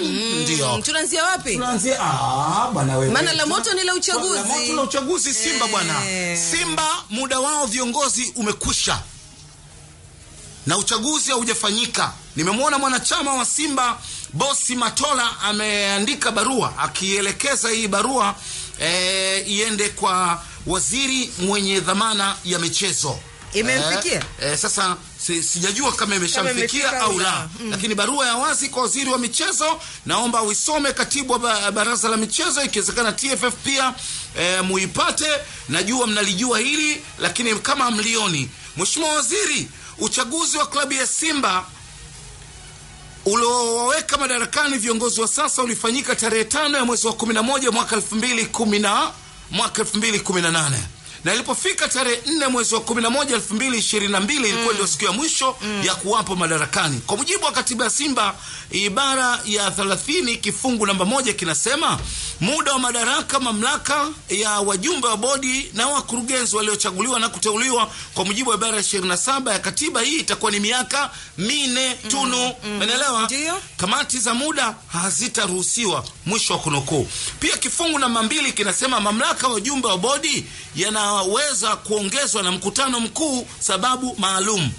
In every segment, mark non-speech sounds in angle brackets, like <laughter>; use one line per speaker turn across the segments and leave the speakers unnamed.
Ndio.
tunaanzia wapi
Tunaanzia ah bwana wewe.
Maana la moto ni la uchaguzi.
La moto la uchaguzi Simba bwana.
Eh.
Simba muda wao viongozi umekwisha. Na uchaguzi haujafanyika. Nimemwona mwanachama wa Simba Bosi Matola ameandika barua akielekeza hii barua e, iende kwa waziri mwenye dhamana ya michezo.
Imemfikia?
Eh, eh, sasa si, sijajua kama imeshamfikia au la.
Mm.
lakini barua ya wazi kwa waziri wa michezo naomba uisome katibu wa baraza la michezo ikiwezekana TFF pia e, muipate najua mnalijua hili lakini kama mlioni, mheshimiwa waziri uchaguzi wa klabu ya Simba uliowaweka madarakani viongozi wa sasa ulifanyika tarehe tano ya mwezi wa 11 mwaka 2010 mwaka 2018 na ilipofika tarehe nne mwezi wa 11 2022 ilikuwa ndio siku ya mwisho mm. ya kuwapo madarakani. Kwa mujibu wa katiba ya Simba ibara ya 30 kifungu namba moja kinasema muda wa madaraka mamlaka ya wajumbe wa bodi na wakurugenzi waliochaguliwa na kuteuliwa kwa mujibu wa ibara ya 27 ya katiba hii itakuwa ni miaka mine tunu. Umeelewa?
mm.
Kamati za muda hazitaruhusiwa, mwisho wa kunukuu. Pia kifungu namba mbili kinasema mamlaka ya wajumbe wa bodi yanaweza kuongezwa na mkutano mkuu sababu maalum.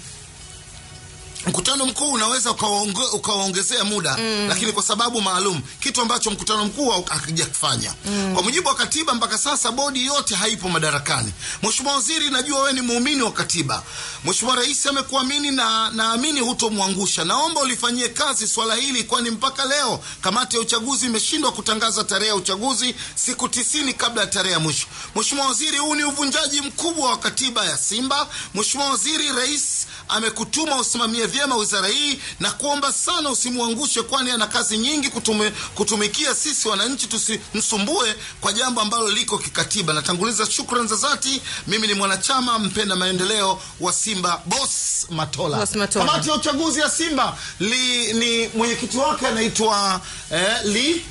Mkutano mkuu unaweza ukawaonge- ukawaongezea muda mm. lakini kwa sababu maalum, kitu ambacho mkutano mkuu hakijakifanya mm. Kwa mujibu wa katiba, mpaka sasa bodi yote haipo madarakani. Mheshimiwa Waziri, najua wewe ni muumini wa katiba. Mheshimiwa Rais amekuamini na naamini hutomwangusha. Naomba ulifanyie kazi swala hili, kwani mpaka leo kamati ya uchaguzi imeshindwa kutangaza tarehe ya uchaguzi siku tisini kabla ya tarehe ya mwisho. Mheshimiwa Waziri, huu ni uvunjaji mkubwa wa katiba ya Simba. Mheshimiwa Waziri, Rais amekutuma usimamie vyema wizara hii na kuomba sana usimwangushe, kwani ana kazi nyingi kutume, kutumikia sisi wananchi, tusimsumbue kwa jambo ambalo liko kikatiba. Natanguliza shukrani za dhati. Mimi ni mwanachama mpenda maendeleo wa Simba, Boss Matola.
Boss Matola.
Kamati ya uchaguzi ya Simba li, ni mwenyekiti wake anaitwa eh, li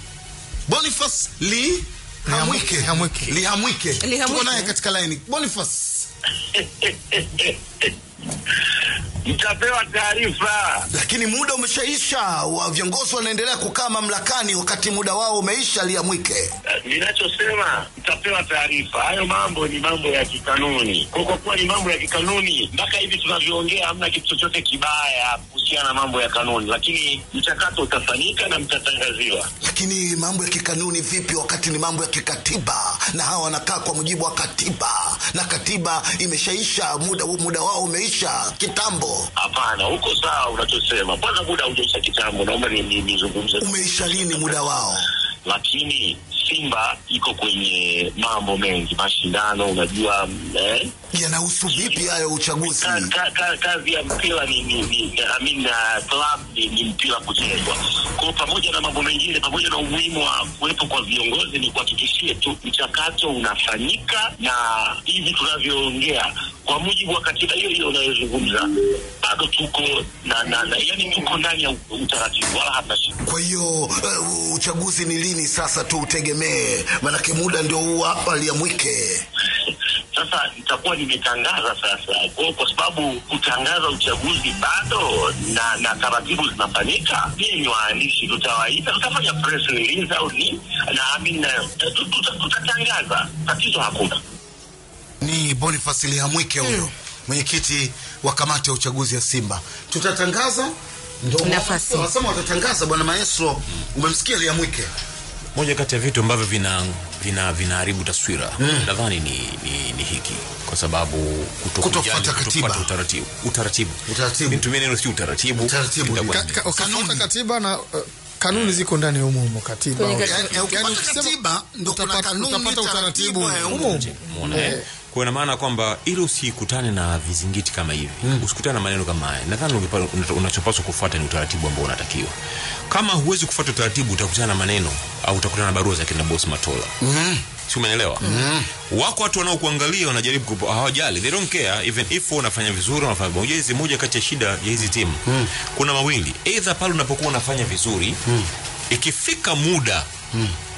Boniface li Hamwike.
Hamwike.
Li Hamwike.
Li Hamwike.
Tuko naye katika laini. Boniface. <laughs>
mtapewa taarifa.
lakini muda umeshaisha wa viongozi wanaendelea kukaa mamlakani wakati muda wao umeisha liamwike
Eh, Ninachosema mtapewa taarifa. Hayo mambo ni mambo ya kikanuni. Kwa kwa kuwa ni mambo ya kikanuni, mpaka hivi tunavyoongea, hamna kitu chochote kibaya kuhusiana na mambo ya kanuni, lakini mchakato utafanyika na mtatangaziwa.
lakini mambo ya kikanuni vipi wakati ni mambo ya kikatiba na hawa wanakaa kwa mujibu wa katiba na katiba imeshaisha muda, muda wao umeisha kitambo
Hapana, huko sawa unachosema. Bwana muda haujaisha kitambo, naomba ni- ni- nizungumze
umeisha lini muda wao
lakini Simba iko kwenye mambo mengi, mashindano, unajua eh?
yanahusu vipi hayo uchaguzi
ka, ka, ka, kazi ya mpira ni, ni, ni I mean, uh, club ni, ni mpira kuchezwa. Kwa pamoja na mambo mengine, pamoja na umuhimu wa kuwepo kwa viongozi, ni kuhakikishie tu mchakato unafanyika, na hivi tunavyoongea, kwa mujibu wa katiba hiyo hiyo unayozungumza, bado tuko na, na, na yani tuko ndani ya utaratibu, wala hata shida.
kwa hiyo uh, uchaguzi ni lini sasa tu utegemee manake muda ndio huu hapa liamwike <laughs>
Sasa nitakuwa nimetangaza sasa kwa, kwa sababu kutangaza uchaguzi bado na na taratibu zinafanyika. Pia ni waandishi, tutawaita, tutafanya press release au ni na nayo tutatangaza. Tatizo hakuna.
Ni Boniface Lihamwike huyo mwenyekiti wa kamati ya uchaguzi ya Simba. Tutatangaza ndio
Nafasi.
wanasema watatangaza. Bwana Maestro, umemsikia Lihamwike?
moja kati ya vitu ambavyo vina vina vinaharibu taswira nadhani ni, ni, ni hiki kwa sababu
Kutofuata katiba.
utaratibu utaratibu
Utaratibu.
Mimi nitumie neno si utaratibu
Utaratibu.
Itakuwa
Ka- ka-
Kanuni.
katiba na uh, kanuni ziko ndani ya humo humo katiba
Yaani,
Yaani
ukipata katiba ndio kuna kanuni,
utapata utaratibu
taratibu, eh,
humo.
Umeona, eh? Kwa ina maana kwamba ili usikutane na vizingiti kama hivi mm. usikutane na maneno kama haya. Nadhani unachopaswa kufuata ni utaratibu ambao unatakiwa. Kama huwezi kufuata utaratibu utakutana na maneno au utakutana na barua za kina boss matola. Mm. si umeelewa wako watu wanaokuangalia wanajaribu kupo- hawajali. They don't care. Even if wewe unafanya vizuri unafanya vizuri. Unajua hizi moja kati ya shida ya hizi timu kuna mawili. Either pale unapokuwa unafanya vizuri mm. ikifika muda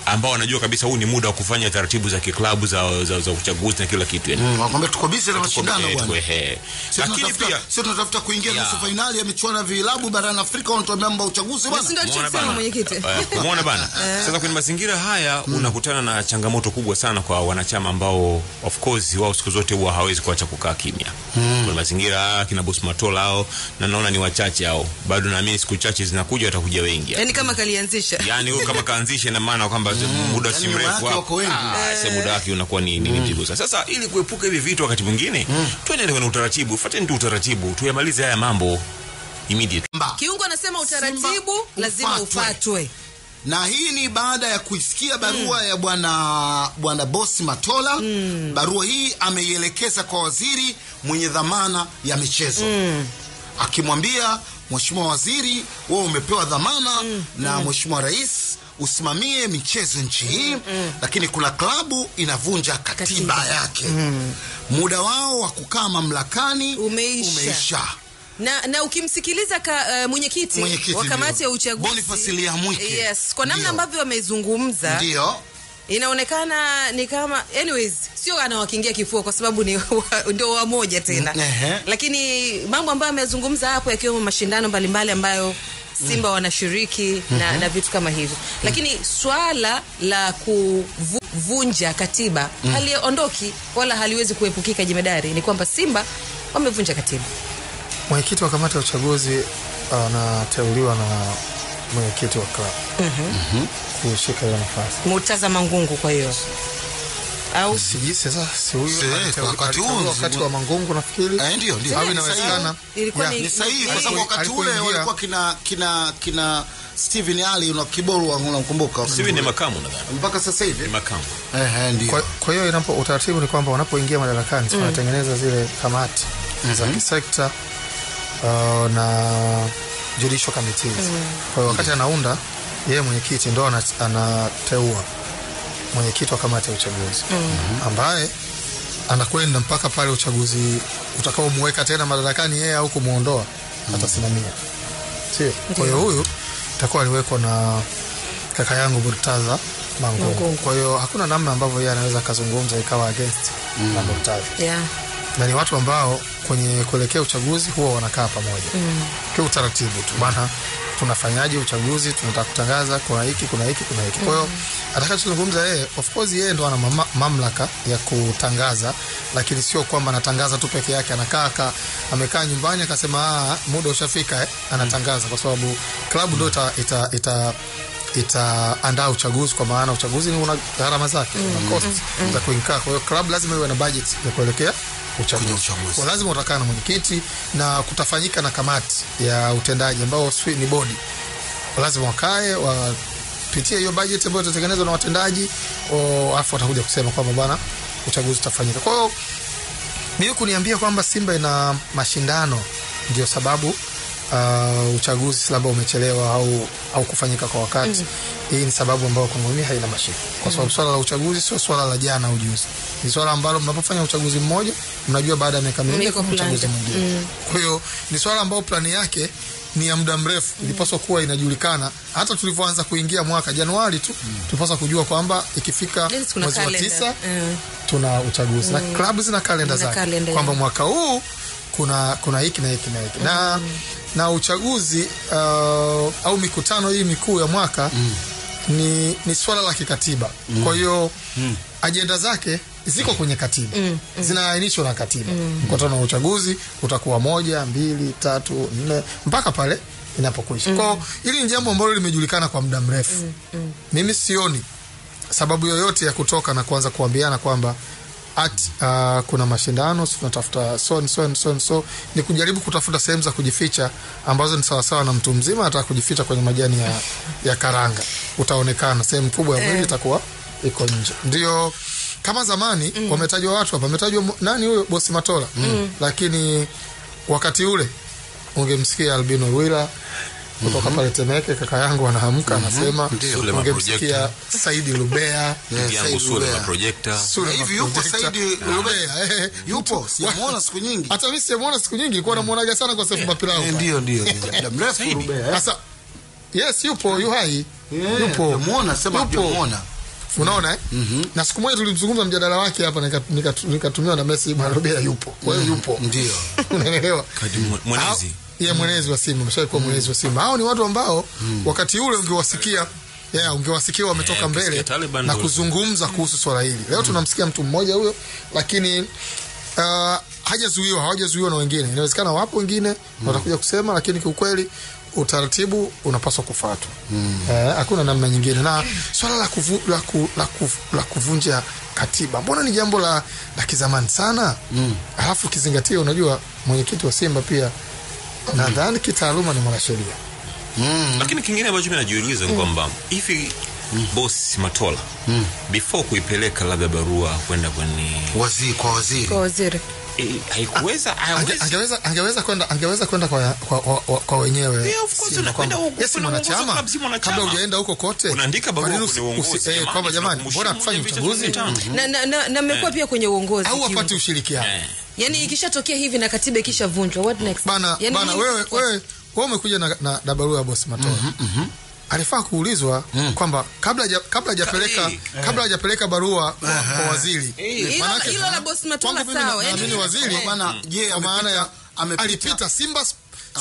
ambao wanajua kabisa huu ni muda wa kufanya taratibu za kiklabu za, za, za uchaguzi na kila kitu yani.
Mm, wakwambia tuko busy na mashindano
Eh,
bwana.
eh. Lakini pia
sio tunatafuta kuingia
Yeah.
nusu finali ya michuano ya vilabu barani Afrika, wanatuambia mambo ya uchaguzi bwana.
Si ndio
Umeona
mwenyekiti?
Eh, umeona bwana? <laughs> sasa kwenye mazingira haya mm, unakutana na changamoto kubwa sana kwa wanachama ambao of course wao siku zote huwa hawezi kuacha kukaa kimya Mm. kwenye mazingira kina boss matola hao na naona ni wachache hao bado naamini siku chache zinakuja watakuja wengi
Yaani kama kalianzisha.
Yaani wewe kama kaanzisha ina maana kwamba muda si mrefu hapo
wako wengi.
Ah, sasa muda wake unakuwa ni ni mzigo sana sasa ili kuepuka hivi vitu wakati mwingine twende kwenye utaratibu fuateni tu utaratibu tuyamalize haya mambo immediate
Kiungo anasema utaratibu
Simba
lazima
ufatwe. na hii ni baada ya kuisikia barua mm. ya bwana bwana bosi Matola. mm. Barua hii ameielekeza kwa waziri mwenye dhamana ya michezo mm. akimwambia, Mheshimiwa Waziri, wewe umepewa dhamana mm. na Mheshimiwa Rais usimamie michezo nchi hii, mm, mm. lakini kuna klabu inavunja katiba,
Katiba.
yake. mm. Muda wao wa kukaa mamlakani
Umeisha.
umeisha.
na na ukimsikiliza ka, uh, mwenyekiti wa kamati ya uchaguzi
Boniface Liamwike.
yes, kwa namna ambavyo wamezungumza
Ndio
inaonekana ni kama anyways sio anawakingia kifua kwa sababu ni <laughs> wa- ndio wamoja tena lakini mambo ambayo amezungumza hapo yakiwemo mashindano mbalimbali ambayo simba wanashiriki na, na vitu kama hivyo lakini swala la kuvunja katiba haliondoki wala haliwezi kuepukika jemedari. Ni kwamba simba wamevunja katiba.
Mwenyekiti wa kamati ya uchaguzi anateuliwa na mwenyekiti wa klabu kushika hiyo nafasi.
murtaza mangungu kwa hiyo au?
Sijui sasa, si huyu
Si, wakati
huo wakati wa Mangungu nafikiri,
Eh, ndio ndio.
Au inawezekana.
Ilikuwa ni-
sahihi kwa sababu wakati ule walikuwa kina kina kina Steven Ali una Kiboru unamkumbuka mkumbuka?
Steven ni makamu nadhani.
Mpaka sasa hivi?
Ni makamu.
Eh eh ndio.
Kwa, kwa hiyo inapo utaratibu ni kwamba wanapoingia madarakani mm. wanatengeneza zile kamati za kisekta uh, na judicial committees. Kwa hiyo wakati anaunda yeye mwenyekiti ndo ana- anateua mwenyekiti wa kamati ya uchaguzi mm. ambaye anakwenda mpaka pale uchaguzi utakaomweka tena madarakani yeye au kumwondoa atasimamia, sio? Kwa hiyo huyu itakuwa aliwekwa na kaka yangu Murtaza Mangungu.
Mangungu.
Kwa hiyo hakuna namna ambavyo yeye anaweza akazungumza ikawa against mm. na Murtaza
yeah.
na ni watu ambao kwenye kuelekea uchaguzi huwa wanakaa pamoja mm. kiutaratibu tu bana tunafanyaje uchaguzi tunataka kutangaza kuna hiki kuna hiki kuna hiki. Kwa hiyo atakachozungumza yeye of course yeye ndo ana mamlaka ya kutangaza lakini sio kwamba anatangaza tu peke yake anakaa aka- amekaa nyumbani akasema "Ah, muda ushafika eh, anatangaza kwa sababu klabu ndo ita, ita, ita itaandaa uchaguzi kwa maana uchaguzi ni una gharama zake una cost za kuinkaa. Kwa hiyo club lazima iwe na budget ya kuelekea uchaguzi.
Uchaguzi.
Lazima utakaa na mwenyekiti na kutafanyika na kamati ya utendaji ambao s ni bodi lazima wakae wapitie hiyo budget ambayo itatengenezwa na watendaji alafu watakuja kusema kwamba bwana uchaguzi utafanyika kwa hiyo mimi kuniambia kwamba Simba ina mashindano ndio sababu uh, uchaguzi labda umechelewa au, au kufanyika kwa wakati. Mm. hii ni sababu ambayo kwangu mimi haina mashiko. Kwa sababu swala la uchaguzi sio swala la jana au juzi ni swala ambalo mnapofanya uchaguzi mmoja mnajua baada ya miaka minne kuna uchaguzi mwingine. Mm. -hmm. kwa hiyo ni swala ambayo plani yake ni ya muda mrefu. Mm. ilipaswa kuwa inajulikana. Hata tulivyoanza kuingia mwaka Januari tu mm. tulipaswa kujua kwamba ikifika mwezi wa tisa
Mm.
tuna uchaguzi. Na klabu zina kalenda zake. kwamba mwaka huu kuna kuna hiki na hiki na hiki. Mm. na na uchaguzi uh, au mikutano hii mikuu ya mwaka mm. ni, ni swala la kikatiba mm. kwa hiyo mm. ajenda zake ziko kwenye katiba mm. mm. zinaainishwa na katiba mm. mkutano wa uchaguzi utakuwa moja mbili tatu nne mpaka pale inapokuisha kwao hili ni jambo ambalo limejulikana kwa muda mrefu mm. mm. mimi sioni sababu yoyote ya kutoka na kuanza kuambiana kwamba at uh, kuna mashindano si tunatafuta so so so so. Ni kujaribu kutafuta sehemu za kujificha ambazo ni sawasawa na mtu mzima anataka kujificha kwenye majani ya, ya karanga. Utaonekana sehemu kubwa ya mwili itakuwa iko nje. Ndio kama zamani mm. wametajwa watu hapa ametajwa nani huyo? Bosi matola. Mm. lakini wakati ule ungemsikia albino wila kutoka pale Temeke, kaka yangu anaamka anasema, ungemsikia Saidi Lubea. Lubea, eh, hata mimi sijamuona siku nyingi, nilikuwa namuonaga sana kwa Sefu Mapilau.
Eh, ndio ndio ndio. <laughs> muda mrefu Rubea eh.
Sasa yes, yupo yu hai,
Yeah,
yupo. unaona eh? na siku moja tulimzungumza mjadala wake hapa nikatumiwa nika- nika- na Messi bwana Lubea yupo. Kwa hiyo yupo.
Ndio. <laughs>
unaelewa
Kadi mwe- mwenezi.
wa Simba ameshawahi kuwa mwenezi wa Simba. Hao ni watu ambao wakati ule ungewasikia yeah, ungewasikia wametoka
yeah,
mbele na kuzungumza kuhusu swala hili. Leo tunamsikia mtu mmoja huyo, lakini uh, hajazuiwa, hawajazuiwa na wengine. Inawezekana wapo wengine watakuja kusema, lakini kiukweli utaratibu unapaswa kufuatwa. Eh, hakuna namna nyingine. Na swala la, kuvu, la, ku, la, ku, la kuvunja katiba mbona ni jambo la, la kizamani sana alafu ukizingatia, unajua mwenyekiti wa Simba pia nadhani kitaaluma ni mwanasheria. Mm.
lakini kingine ambacho mi najiuliza ni kwamba hivi boss matola mm. before kuipeleka labda barua kwenda kwenye
Waziri kwa waziri.
kwa waziri.
Eh, haikuweza
angeweza angeweza kwenda angeweza kwenda kwa, kwa, kwa, kwa, kwa wenyewe.
Yeah, of course, unakwenda huko,
yes,
kuna uongozi
mwanachama. kabla hujaenda huko kote.
Unaandika barua
kwa
uongozi,
eh, kwamba jamani
bora
mbona tufanye uchaguzi?
na, na, na, na pia kwenye uongozi
au wapate ushirikiano.
Eh.
Yani ikishatokea hivi na katiba ikishavunjwa what next?
Bana
yani
bana wewe wewe wewe umekuja na, na, na barua ya bosi -hmm alifaa kuulizwa mm. kwamba kabla ja, kabla hajapeleka
Eh.
kabla hajapeleka barua kwa, kwa waziri.
Hey.
Manake-
hilo la boss Matola sawa, yani-
naamini waziri
Eh.
Bana, je,
kwa maana ya
amepita-
alipita Simba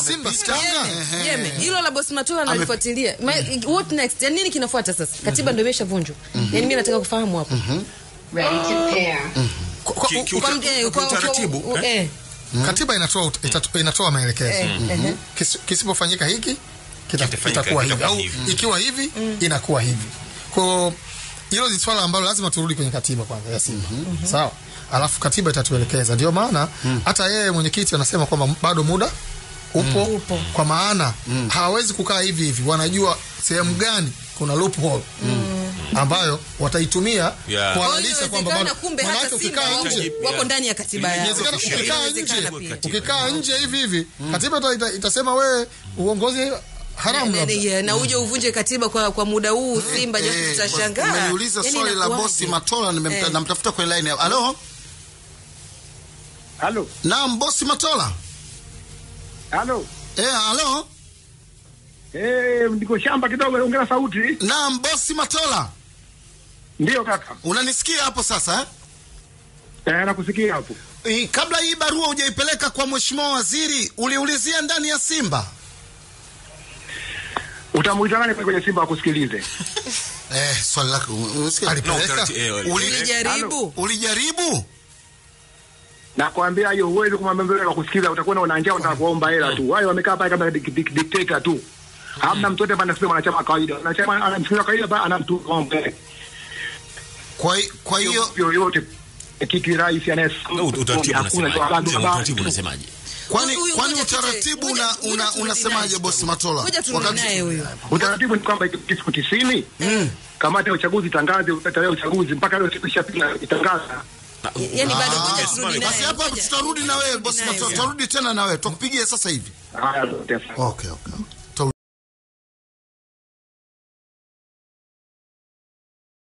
Simba Stanga
Yeme, Yeme, hilo la boss Matola nalifuatilia. What next? Yani nini kinafuata sasa? Katiba ndio imeshavunjwa. Yani mimi nataka kufahamu hapo.
Ready to pair.
Kwa- kwa-
Kwa kwa- kwa-
utaratibu, eh?
eh,
katiba inatoa inatoa maelekezo.
Eh, eh,
Kisi- kisipofanyika hiki kitakuwa hivi. au ikiwa hivi inakuwa hivi. Kwao hilo ni swala ambalo lazima turudi kwenye katiba kwanza ya Simba sawa. Alafu katiba itatuelekeza. Ndio maana hata yeye mwenyekiti anasema kwamba bado muda upo,
Upo.
kwa maana hawawezi kukaa hivi hivi. Wanajua sehemu gani kuna loophole ambayo wataitumia
Yeah.
Kuhalalisha kwamba
Simba
ukikaa nje
wako ndani ya katiba yao
ukikaa nje ukikaa nje hivi hivi katiba ita- ita- itasema wewe uongozi haramu
Na- na- yeah, na uje uvunje katiba kwa, kwa muda huu Simba japo
Eh,
tutashangaa.
Umeniuliza
Yani
swali la bosi Matola, nimemta-
Eh.
namtafuta kwenye line. Halo?
Halo,
Naam, bosi Matola.
halo.
Eh, halo?
Eh, niko shamba kidogo, ongera sauti.
Naam, bosi Matola.
Ndio kaka.
Unanisikia hapo sasa eh?
Eh, nakusikia hapo.
I- Kabla hii barua hujaipeleka kwa mheshimiwa waziri, uliulizia ndani ya Simba?
Utamuita nani kwenye Simba akusikilize? <laughs>
Eh, swali lako unasikia?
Alipeleka?
eh,
Uli-
Ulijaribu?
Ulijaribu?
Nakwambia hiyo huwezi kumwambia mbele akusikiza, utakuwa na njaa utakuomba kuomba hela tu. Wao wamekaa pale kama dik- dik- dictator tu. Hamna mtu yote anasema mwanachama kawaida. Mwanachama anamsikia kawaida ba anamtu ombe.
Kwa kwa hiyo
yoyote kiki rais anayes
utaratibu unasemaje?
kwani kwani utaratibu una, una, unasemaje
naye.
bosi Matola?
Naye.
Utaratibu ni kwamba siku 90 mm. kamati ya uchaguzi itangaze tarehe ya uchaguzi mpaka leo siku ishapita itangaza.
Yani bado ngoja turudi
Basi hapa tutarudi na wewe bosi Matola, tutarudi tena na wewe, tukupigie sasa hivi. Okay, okay.